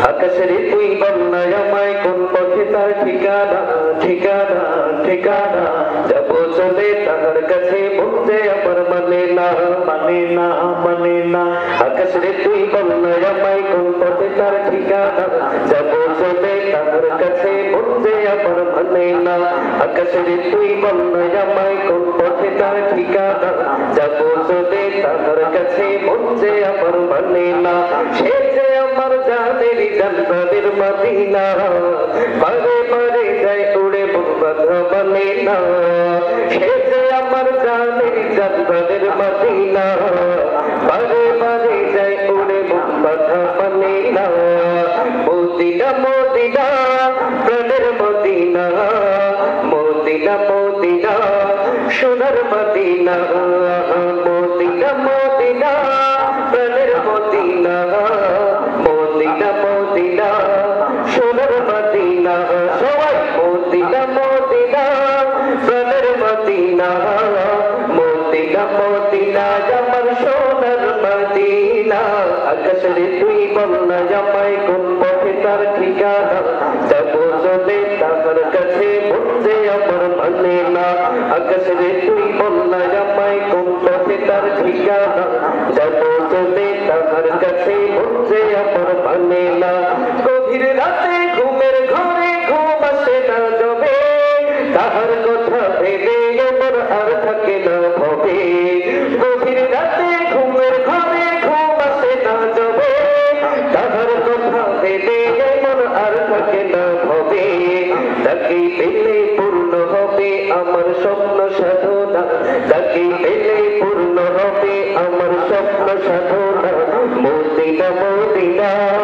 আকাশের তুই বন্যায় আমায় কোন পথে তার ঠিকানা ঠিকানা ঠিকানা যাব চলে তাহার কাছে বলতে আমার মানে না মানে না মানে না আকাশের তুই বন্যায় আমায় কোন পথে তার ঠিকানা যাব চলে তাহার কাছে বলতে আমার মানে না আকাশের তুই বন্যায় আমায় কোন পথে তার ঠিকানা যাব চলে তাহার কাছে বলতে আমার মানে না সে যে আমার জানের জানতাদের মদিনা। পারে পারে যায় উড়ে কথা বলে না সে যে আমার জানের জানতাদের মদিনা। পারে পারে যায় উড়ে কথা বলে না মদিনা মদিনা। প্রাণের মদিনা, সোনার মদিনা। মদিনা মদিনা মদিনা আমার সোনার মদিনা। আকাশের তুই বলনা জামাই কোন পথে তার ঠিকানা? যাব তাহার কাছে বলতে আমার মানে না। আকাশের তুই বলনা জামাই কোন পথে তার ঠিকানা? যাব চলে তাহার কাছে বলতে আমার মানে না। গভীর রাতে পেলে পূর্ণ হবে আমার স্বপ্ন সাধনা। তাকে পেলে পূর্ণ হবে আমার স্বপ্ন সাধনা। মোদিনা মদিনা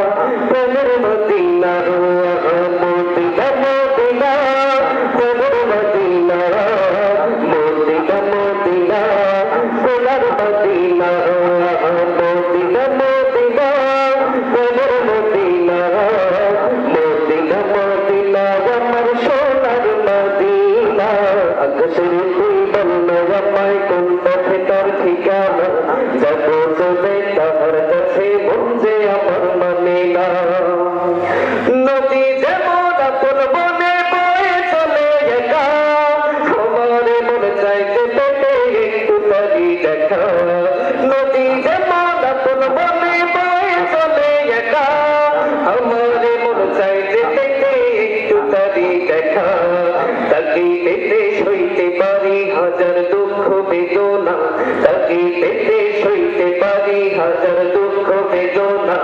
হাজার দুঃখ বেদনা,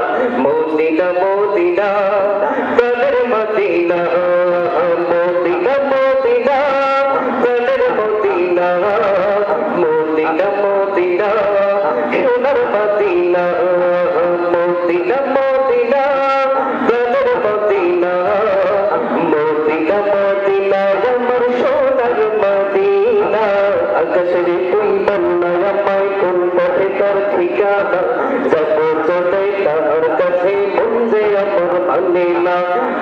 মদিনা মদিনা, প্রাণের মদিনা মদিনা মদিনা, প্রাণের মদিনা মদিনা মদিনা সোনার মদিনা মদিনা মদিনা, প্রাণের মদিনা মদিনা মদিনা, আমার সোনার মদিনা, আকাশের তুই ঠিকানা যাব চলে তাহার কাছে বন্ধে আমার মানে না,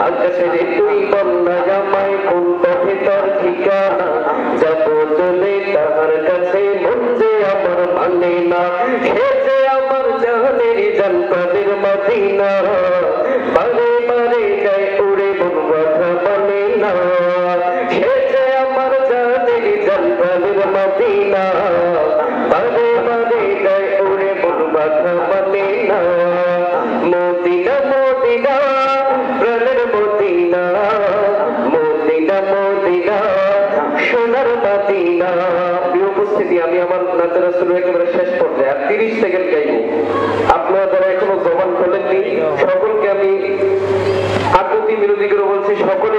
আকাশের তুই বন্যা আমায় কোন পথে তার ঠিকানা যাব চলে তাহার কাছে বন্ধে আমার মানে না যে আমার জানের জনপদের মাদিনা। বারে মন কথা বলে না মদিনা মদিনা প্রাণের মদিনা মদিনা মদিনা সোনার মদিনা প্রিয় উপস্থিতি, আমি আমার নাচের আসলে একেবারে শেষ পর্যায়ে, আর তিরিশ সেকেন্ড গাইব। আপনারা যারা এখনও জবান খোলেননি সকলকে আমি আকুতি বিরোধী করে বলছি সকলে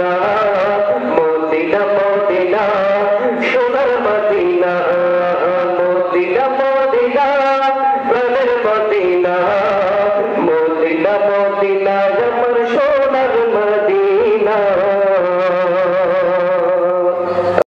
মদিনা মদিনা মদিনা সোনার Medina Medina Medina Medina Medina.